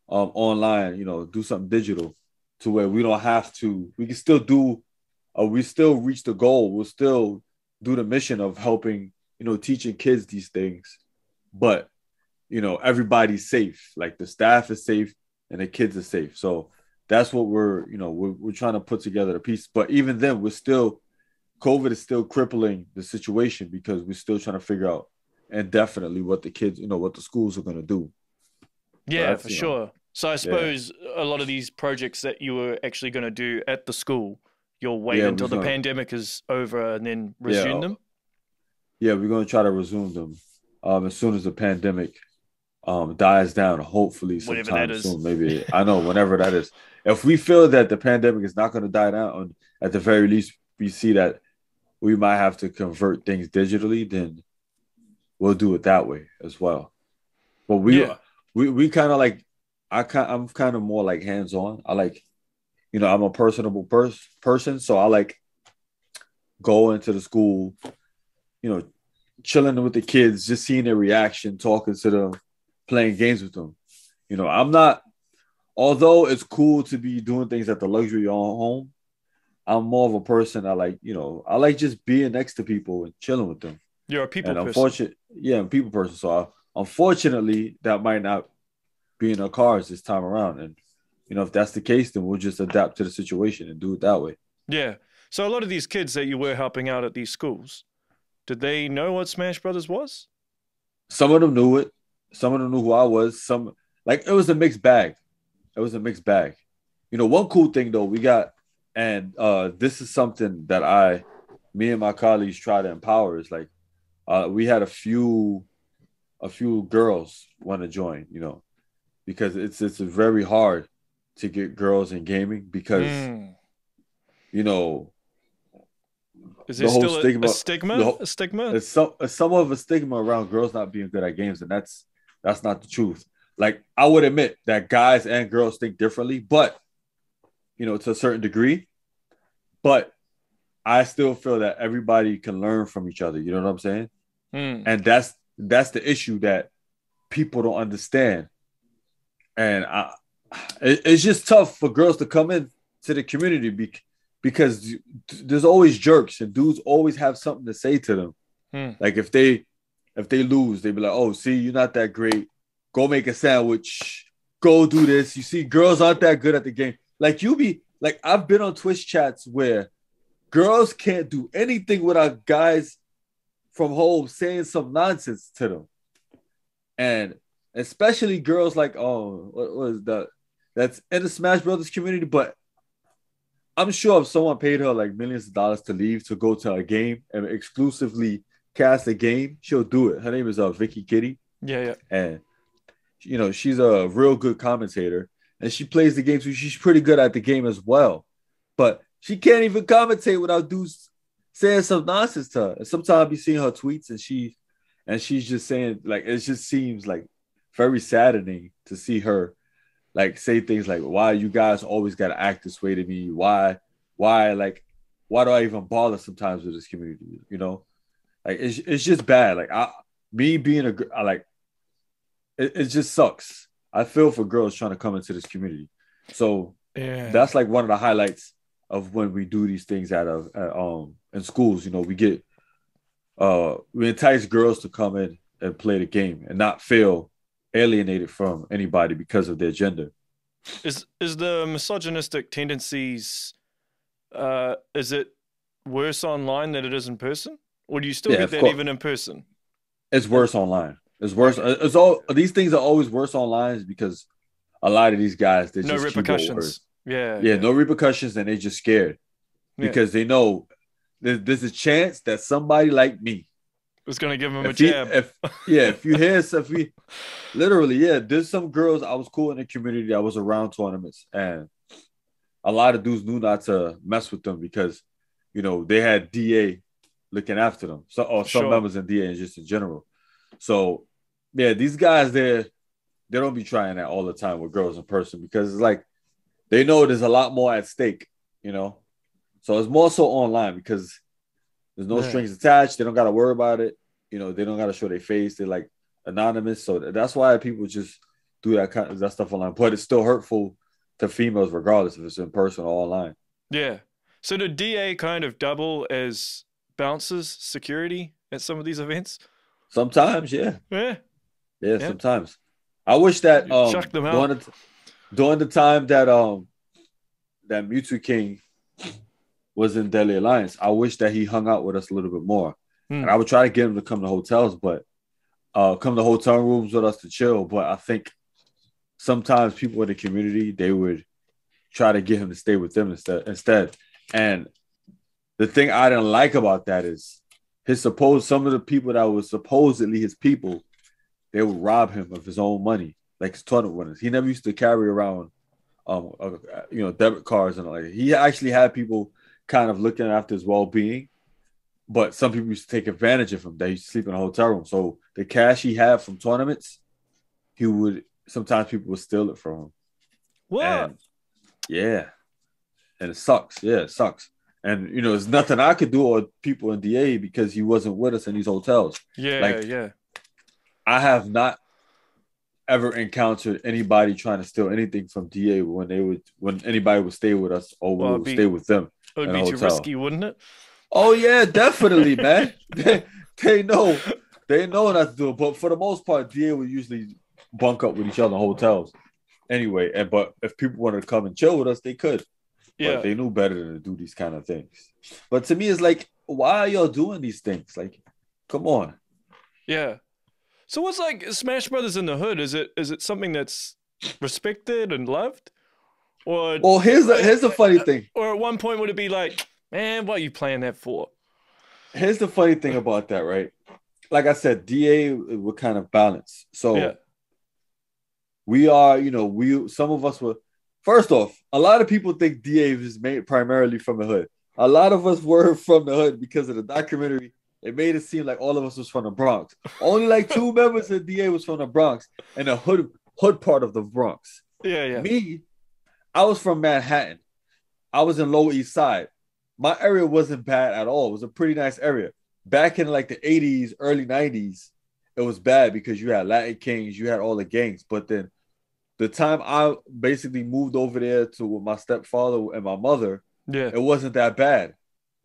um online, you know, do something digital to where we don't have to, we can still do uh, we still reach the goal. We'll still do the mission of helping, you know, teaching kids these things, but you know, everybody's safe. Like the staff is safe and the kids are safe. So that's what we're you know we're, we're trying to put together a piece but even then we're still covid is still crippling the situation because we're still trying to figure out indefinitely what the kids you know what the schools are going to do yeah for sure know, so i suppose yeah. a lot of these projects that you were actually going to do at the school you'll wait yeah, until the gonna, pandemic is over and then resume yeah, them? Yeah we're going to try to resume them um, as soon as the pandemic um, dies down hopefully sometime soon maybe. I know whenever that is. If we feel that the pandemic is not going to die down, at the very least, we see that we might have to convert things digitally, then we'll do it that way as well. But we yeah. we we kind of like I kind I'm kind of more like hands on. I like, you know, I'm a personable pers- person, so I like go into the school, you know, chilling with the kids, just seeing their reaction, talking to them, playing games with them. You know, I'm not although it's cool to be doing things at the luxury on home, I'm more of a person I like, you know, I like just being next to people and chilling with them. You're a people and person. Yeah, I'm people person. So I, unfortunately, that might not be in our cars this time around. And you know, if that's the case, then we'll just adapt to the situation and do it that way. Yeah. So a lot of these kids that you were helping out at these schools, did they know what Smash Brothers was? Some of them knew it. Some of them knew who I was. Some like it was a mixed bag it was a mixed bag. You know, one cool thing though, we got, and uh, this is something that I, me and my colleagues try to empower is like, uh, we had a few, a few girls want to join. You know, because it's it's very hard to get girls in gaming because, mm. you know, is there the still stigma, a, stigma? Whole, a stigma? It's some it's some of a stigma around girls not being good at games, and that's that's not the truth like I would admit that guys and girls think differently, but you know, to a certain degree. But I still feel that everybody can learn from each other. You know what I'm saying? Mm. And that's that's the issue that people don't understand. And I, it, it's just tough for girls to come in to the community be, because there's always jerks and dudes always have something to say to them. Mm. Like if they if they lose, they be like, "Oh, see, you're not that great go make a sandwich, go do this. You see, girls aren't that good at the game. Like you be like, I've been on Twitch chats where girls can't do anything without guys from home saying some nonsense to them. And especially girls like, oh, what was that? That's in the Smash Brothers community, but I'm sure if someone paid her like millions of dollars to leave to go to a game and exclusively cast a game, she'll do it. Her name is uh VikkiKitty. Yeah, yeah. And you know, she's a real good commentator and she plays the game, so she's pretty good at the game as well. But she can't even commentate without dudes saying some nonsense to her. And sometimes be seeing her tweets and she and she's just saying like it just seems like very saddening to see her like say things like why you guys always gotta act this way to me why why like why do i even bother sometimes with this community you know like it's, it's just bad like i me being a like it, it just sucks. I feel for girls trying to come into this community. So yeah. that's like one of the highlights of when we do these things out of at, um in schools. You know, we get uh we entice girls to come in and play the game and not feel alienated from anybody because of their gender. Is is the misogynistic tendencies uh is it worse online than it is in person? Or do you still yeah, get that course. even in person? It's worse online. It's worse. It's all these things are always worse online because a lot of these guys they no just repercussions. Yeah, Yeah, no repercussions, and they just scared Yeah. because they know there's, there's a chance that somebody like me, was gonna give him a if, he- if yeah, if you hear if we literally, yeah, there's some girls I was cool in the community. I was around tournaments, and a lot of dudes knew not to mess with them because you know they had DA looking after them. So or some Sure. members in DA and just in general. So yeah, these guys they they don't be trying that all the time with girls in person because it's like they know there's a lot more at stake, you know. So it's more so online because there's no strings attached. They don't got to worry about it. You know, they don't got to show their face. They're like anonymous. So that's why people just do that kind of that stuff online. But it's still hurtful to females, regardless if it's in person or online. Yeah. So did DA kind of double as bounces security at some of these events? Sometimes, yeah, Yeah. yeah, Yeah. sometimes. I wish that um chuck them during the, during the time that um that Mew2King was in Deadly Alliance, I wish that he hung out with us a little bit more. Hmm. And I would try to get him to come to hotels, but uh come to hotel rooms with us to chill. But I think sometimes people in the community they would try to get him to stay with them instead instead. And the thing I didn't like about that is his supposed some of the people that was supposedly his people, they would rob him of his own money, like his tournament winners. He never used to carry around um uh, you know debit cards and like he actually had people kind of looking after his well-being but some people used to take advantage of him. They used to sleep in a hotel room. So the cash he had from tournaments, he would sometimes people would steal it from him. What? And yeah, and it sucks. Yeah, it sucks. And you know, there's nothing I could do or people in DA because he wasn't with us in these hotels. yeah, like- yeah. I have not ever encountered anybody trying to steal anything from DA when they would when anybody would stay with us or Well, would it'd be- stay with them. It would be too risky, wouldn't it? Oh yeah, definitely, man. They, they know, they know not to do it. But for the most part, DA would usually bunk up with each other in hotels. Anyway, and but if people wanted to come and chill with us, they could. Yeah. But they knew better than to do these kind of things. But to me, it's like, why are y'all doing these things? Like, come on. Yeah. So what's like Smash Brothers in the Hood? Is it is it something that's respected and loved? Or Well, here's the here's the funny thing. or at one point would it be like, man, what are you playing that for? Here's the funny thing about that, right? Like I said, DA would kind of balance. So Yeah. we are, you know, we some of us were first off, a lot of people think DA is made primarily from the hood. A lot of us were from the hood because of the documentary. It made it seem like all of us was from the Bronx. Only like two members of DA was from the Bronx and the hood hood part of the Bronx. Yeah, yeah. Me, I was from Manhattan. I was in Lower East Side. My area wasn't bad at all. It was a pretty nice area. Back in like the 80s, early 90s, it was bad because you had Latin Kings, you had all the gangs. But then the time I basically moved over there to with my stepfather and my mother, Yeah. it wasn't that bad.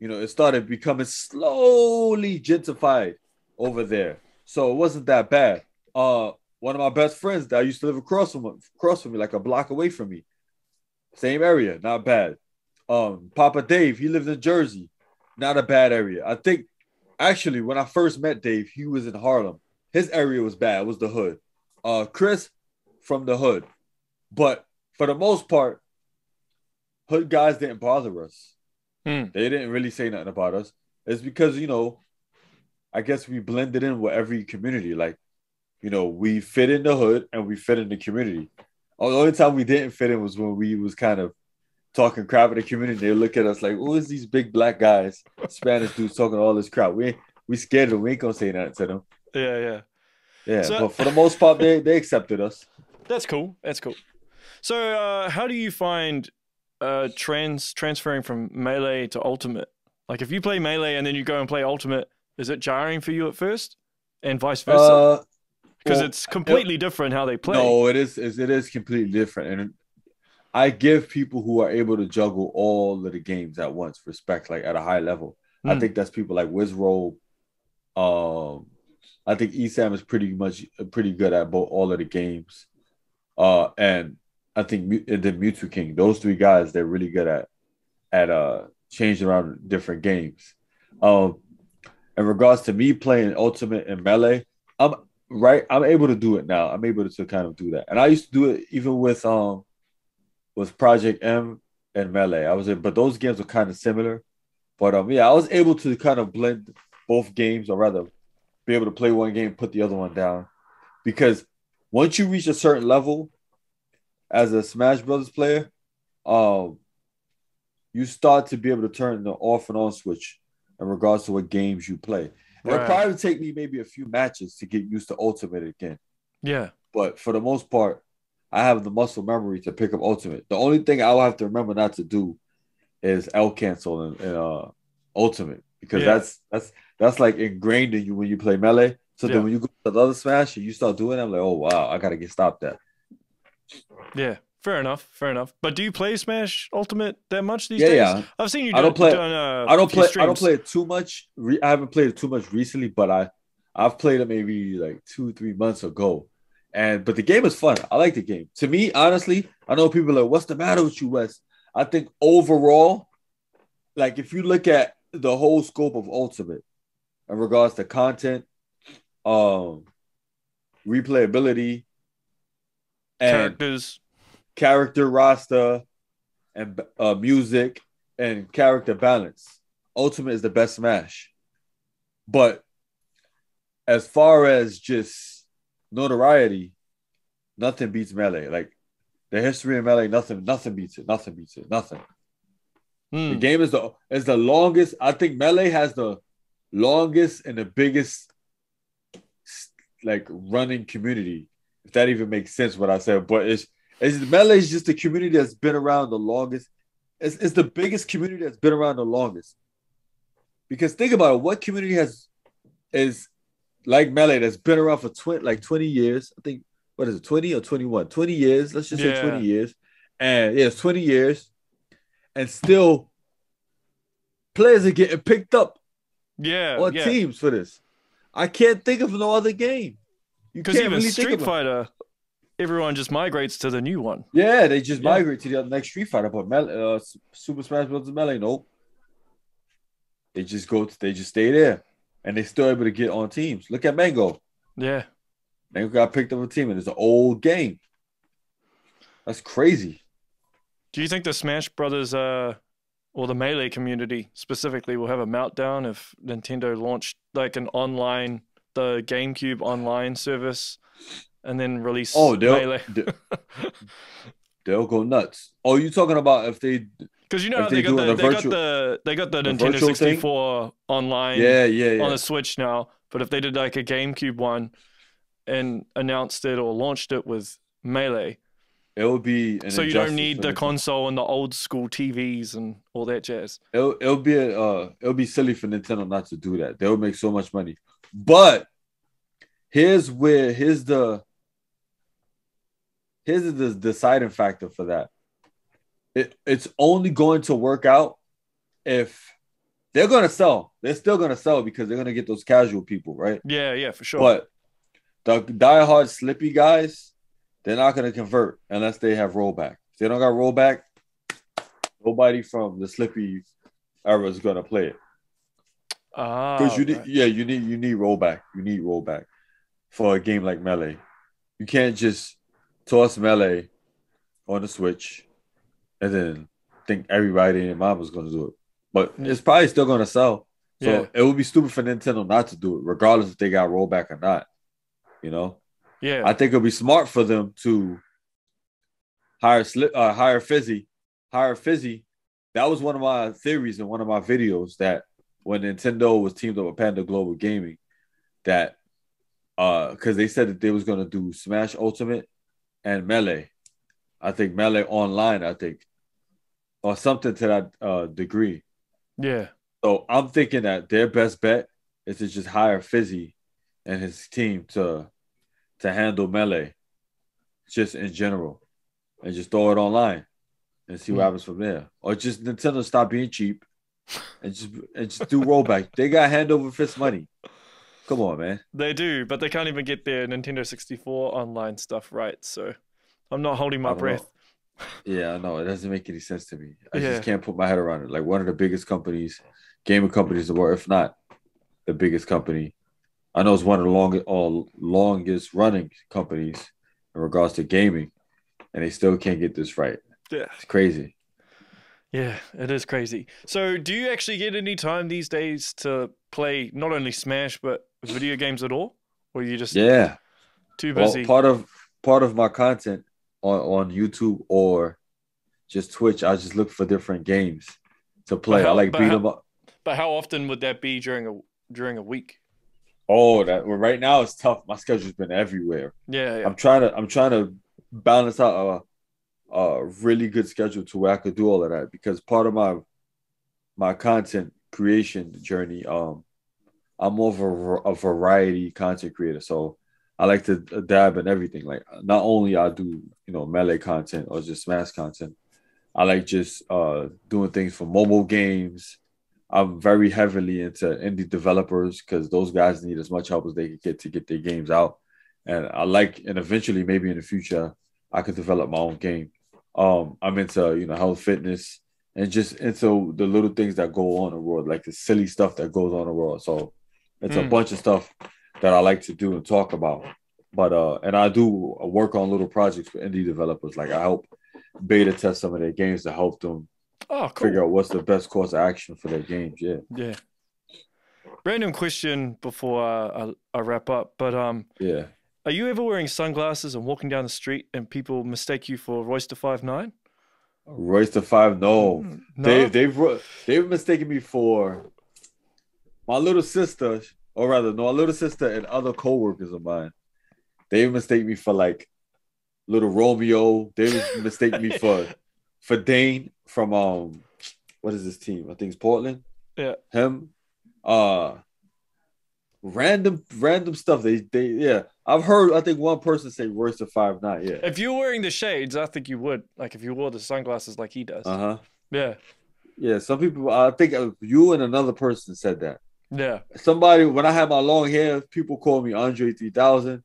You know, it started becoming slowly gentrified over there. So it wasn't that bad. Uh one of my best friends that I used to live across from across from me, like a block away from me. Same area, not bad. Um, Papa Dave, he lived in Jersey, not a bad area. I think actually when I first met Dave, he was in Harlem. His area was bad, it was the hood. Uh Chris from the hood. But for the most part, hood guys didn't bother us. Hmm. They didn't really say nothing about us. It's because, you know, I guess we blended in with every community. Like, you know, we fit in the hood and we fit in the community. Oh, the only time we didn't fit in was when we was kind of talking crap in the community. They look at us like, "Who is these big black guys, Spanish dudes talking all this crap?" We we scared of them. We ain't gonna say nothing to them. Yeah, yeah. Yeah, So- but for the most part, they they accepted us. That's cool. That's cool. So, uh, how do you find uh, trans transferring from melee to ultimate? Like, if you play melee and then you go and play ultimate, is it jarring for you at first, and vice versa? Uh, Because well, it's completely different how they play. No, it is is- it is completely different, and I give people who are able to juggle all of the games at once respect, like at a high level. I Mm. think that's people like Wizrobe. Um, I think Esam is pretty much pretty good at both all of the games. Uh, and I think and then Mew2King, those three guys, they're really good at at uh changing around different games. Um, in regards to me playing Ultimate and Melee, I'm right? I'm able to do it now. I'm able to kind of do that, and I used to do it even with um with Project M and Melee. I was in, but those games were kind of similar. But um, yeah, I was able to kind of blend both games, or rather, be able to play one game, put the other one down, because once you reach a certain level as a Smash Brothers player, um, you start to be able to turn the off and on switch in regards to what games you play. Right. It'll probably take me maybe a few matches to get used to Ultimate again. Yeah. But for the most part, I have the muscle memory to pick up Ultimate. The only thing I'll have to remember not to do is L cancel and, uh, Ultimate because yeah. that's that's that's like ingrained in you when you play Melee. So yeah. then when you go to the other Smash and you start doing it, I'm like, oh wow, I gotta get stopped at. Yeah. Fair enough. Fair enough. But do you play Smash Ultimate that much these yeah, days? Yeah, I've seen you. I don't play. Done, uh, I don't play. Streams. I don't play it too much. I haven't played it too much recently, but I, I've played it maybe like two, three months ago, and but the game is fun. I like the game. To me, honestly, I know people are like, "What's the matter with you, Wes?" I think overall, like if you look at the whole scope of Ultimate in regards to content, um, replayability, and characters character roster and uh, music and character balance. Ultimate is the best Smash. But as far as just notoriety, nothing beats Melee. Like the history of Melee, nothing, nothing beats it. Nothing beats it. Nothing. The hmm. game is the is the longest. I think Melee has the longest and the biggest like running community. If that even makes sense, what I said, but it's it's, Melee is just the community that's been around the longest. It's, it's the biggest community that's been around the longest. Because think about it, what community has is like Melee that's been around for 20 like 20 years. I think what is it, 20 or 21? 20 years. Let's just yeah. say 20 years. And yeah, it's 20 years. And still players are getting picked up yeah on yeah. teams for this. I can't think of no other game. You can't even really Street Fighter everyone just migrates to the new one. Yeah, they just yeah. migrate to the next Street Fighter. But Mel- uh, Super Smash Bros. Melee, nope. They just go. To, they just stay there, and they still able to get on teams. Look at Mang0. Yeah, Mang0 got picked up a team, and it's an old game. That's crazy. Do you think the Smash Brothers, uh, or the Melee community specifically, will have a meltdown if Nintendo launched like an online, the GameCube online service and then release oh they'll, they'll go nuts. Oh you talking about if they because you know they, got the, they virtual, got the they got the, the Nintendo 64 thing? online yeah, yeah, yeah. on the Switch now but if they did like a GameCube one and announced it or launched it with Melee it would be so you don't need the console and the old school TVs and all that jazz. It'll it'll be a, uh it'll be silly for Nintendo not to do that. They'll make so much money. But here's where here's the here's the deciding factor for that. It, it's only going to work out if they're going to sell. They're still going to sell because they're going to get those casual people, right? Yeah, yeah, for sure. But the diehard Slippi guys, they're not going to convert unless they have rollback. If they don't got rollback, nobody from the Slippi era is going to play it. Ah, because you need, yeah, you need you need rollback. You need rollback for a game like Melee. You can't just toss Melee on the Switch, and then think everybody in your mom is going to do it. But it's probably still going to sell. So yeah. it would be stupid for Nintendo not to do it, regardless if they got rollback or not. You know? Yeah. I think it'll be smart for them to hire slip, uh, hire Fizzi, hire Fizzi. That was one of my theories in one of my videos that when Nintendo was teamed up with Panda Global Gaming, that uh, because they said that they was gonna do Smash Ultimate and Melee. I think Melee online, I think, or something to that uh, degree. Yeah. So I'm thinking that their best bet is to just hire Fizzi and his team to to handle Melee, just in general, and just throw it online and see what mm. happens from there. Or just Nintendo stop being cheap and just and just do rollback. they got hand over fist money. Come on, man. They do, but they can't even get their Nintendo 64 online stuff right. So I'm not holding my breath. Know. Yeah, I know. It doesn't make any sense to me. I yeah. just can't put my head around it. Like one of the biggest companies, gaming companies in the world, if not the biggest company, I know it's one of the longest or uh, longest running companies in regards to gaming, and they still can't get this right. Yeah. It's crazy. Yeah, it is crazy. So, do you actually get any time these days to play not only Smash but video games at all, or are you just Yeah. too Well, busy? part of part of my content on on YouTube or just Twitch, I just look for different games to play. how- I like beat how- 'em up. but how often would that be during a during a week? Oh, that well, right now it's tough. My schedule's been everywhere. Yeah, yeah. I'm trying to I'm trying to balance out a, a really good schedule to where I could do all of that because part of my my content creation journey, um, I'm more of a, a variety content creator. So I like to dab in everything. Like not only I do you know melee content or just smash content, I like just uh doing things for mobile games. I'm very heavily into indie developers because those guys need as much help as they can get to get their games out. And I like, and eventually, maybe in the future, I could develop my own game. Um, I'm into you know health, fitness, and just into the little things that go on in the world, like the silly stuff that goes on in the world. So it's a Mm. bunch of stuff that I like to do and talk about. But uh, and I do work on little projects for indie developers. Like I help beta test some of their games to help them oh, cool. figure out what's the best course of action for their games. Yeah, Yeah. Random question before uh, I, I wrap up, but um, yeah. are you ever wearing sunglasses and walking down the street and people mistake you for Royster Five Nine? Royster five, no. No. They they've they've mistaken me for my little sister, or rather, no, my little sister and other co-workers of mine. They mistake me for like little Romeo. They mistake me for for Dame from um what is this team? I think it's Portland. Yeah. Him. Uh random random stuff. They they yeah. I've heard I think one person say Royce da 5'9". Yeah. If you're wearing the shades, I think you would. Like if you wore the sunglasses like he does. Uh-huh. Yeah. Yeah. Some people I think uh, you and another person said that. Yeah. somebody when I had my long hair, people called me Andre 3000.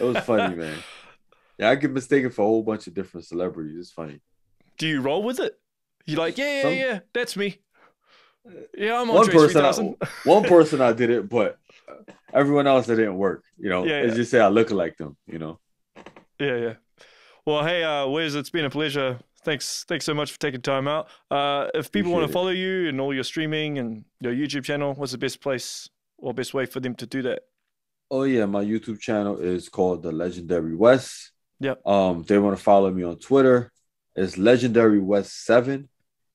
It was funny, man. Yeah, I get mistaken for a whole bunch of different celebrities. It's funny. Do you roll with it? You're like, yeah, yeah, Some- yeah, that's me. Yeah, I'm One person, I, one person I did it, but everyone else it didn't work. You know, Yeah, it's yeah. just say I look like them. You know, Yeah, yeah. Well, hey, uh, Wes, it's been a pleasure. Thanks, thanks so much for taking time out. Uh, if people want to it. follow you and all your streaming and your YouTube channel, what's the best place or best way for them to do that? oh yeah, my YouTube channel is called The Legendary Wes. Yep. Um, they want to follow me on Twitter. It's Legendary Wes Seven,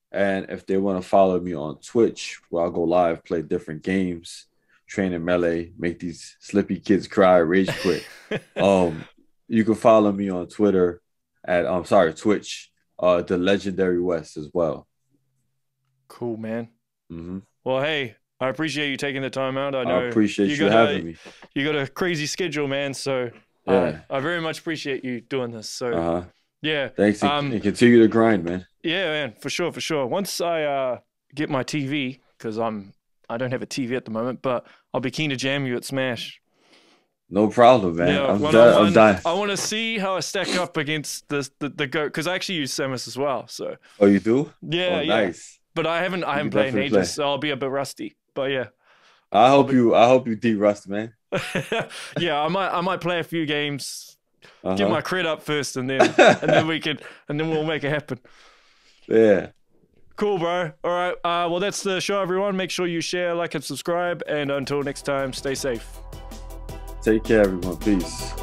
and if they want to follow me on Twitch, where I go live, play different games, train in melee, make these Slippi kids cry, rage quit. um, you can follow me on Twitter at I'm sorry, Twitch, uh, the Legendary Wes as well. cool, man. Mm-hmm. Well, hey, I appreciate you taking the time out. I know I, appreciate you, a- having me. you got a crazy schedule, man. So Yeah. I, I very much appreciate you doing this. So Uh huh. Yeah, Thanks and, Um, and continue to grind, man. yeah, man, for sure, for sure. Once I uh, get my TV, because I'm I don't have a TV at the moment, but I'll be keen to jam you at Smash. No problem, man. Yeah, I'm, one on I'm. I want to see how I stack up against the the, the goat because I actually use Samus as well. So Oh, you do? yeah, oh, yeah. nice. But I haven't I haven't played in ages, so I'll be a bit rusty. But yeah, I hope you. I hope you de-rust, man. yeah, I might I might play a few games, Uh-huh. get my cred up first, and then and then we can and then we'll make it happen. yeah. Cool, bro. All right. Uh, well, that's the show, everyone. Make sure you share, like, and subscribe. And until next time, stay safe. Take care, everyone. Peace.